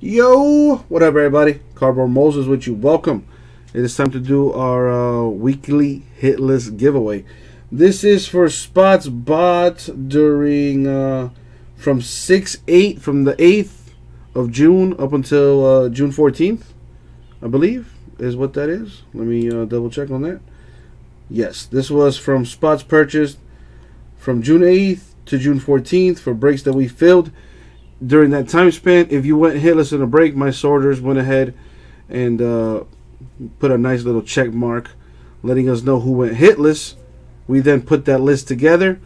Yo, what up, everybody? Cardboard Moses with you. Welcome. It is time to do our uh, weekly hitless giveaway. This is for spots bought during uh, from 6 8 from the 8th of June up until uh, June 14th, I believe, is what that is. Let me uh, double check on that. Yes, this was from spots purchased from June 8th to June 14th for breaks that we filled during that time span. If you went hitless in a break, my sorters went ahead and uh, put a nice little check mark letting us know who went hitless. We then put that list together,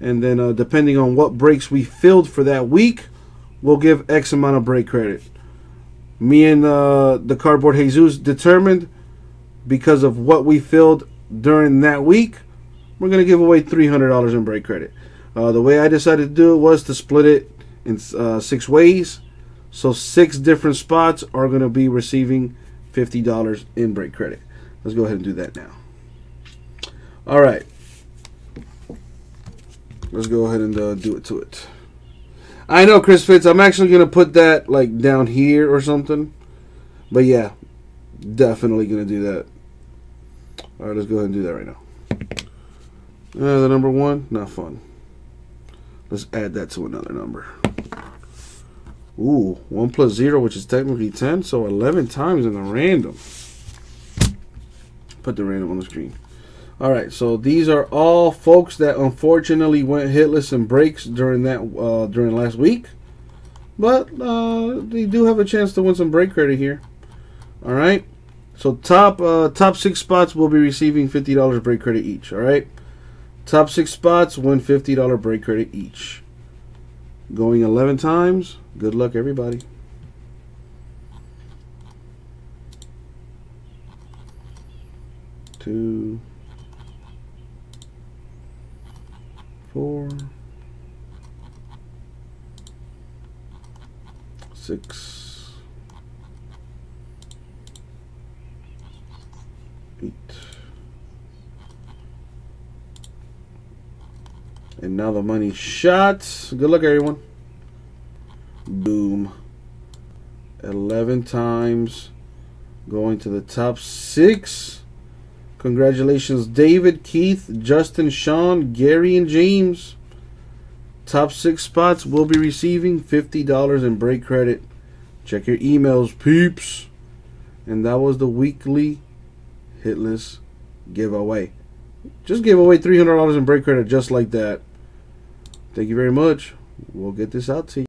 and then uh, depending on what breaks we filled for that week, we'll give X amount of break credit. Me and uh, the cardboard Jesus determined because of what we filled during that week, we're going to give away $300 in break credit. Uh, the way I decided to do it was to split it in uh, six ways. So six different spots are going to be receiving $50 in break credit. Let's go ahead and do that now. All right. Let's go ahead and uh, do it to it. I know, Chris Fitz. I'm actually going to put that like down here or something. But yeah, definitely going to do that. All right, let's go ahead and do that right now. Uh, the number one, not fun. Let's add that to another number. Ooh, 1 plus 0, which is technically 10, so 11 times in the random. Put the random on the screen. All right, so these are all folks that unfortunately went hitless and breaks during that uh, during last week, but uh, they do have a chance to win some break credit here. All right, so top uh, top six spots will be receiving fifty dollars break credit each. All right, top six spots win fifty dollar break credit each. Going eleven times. Good luck, everybody. Two. four, six, eight. And now the money shot. Good luck, everyone. Boom. 11 times. Going to the top six. Congratulations, David, Keith, Justin, Sean, Gary, and James. Top six spots will be receiving $50 in break credit. Check your emails, peeps. And that was the weekly hitless giveaway. Just give away $300 in break credit just like that. Thank you very much. We'll get this out to you.